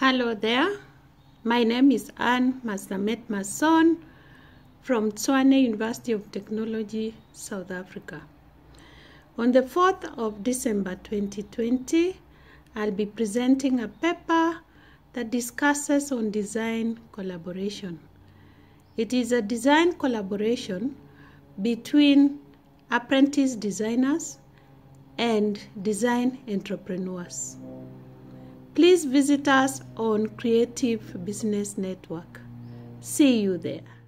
Hello there. My name is Anne Mastamet-Mason from Tshwane University of Technology, South Africa. On the 4th of December 2020, I'll be presenting a paper that discusses on design collaboration. It is a design collaboration between apprentice designers and design entrepreneurs. Please visit us on Creative Business Network. See you there.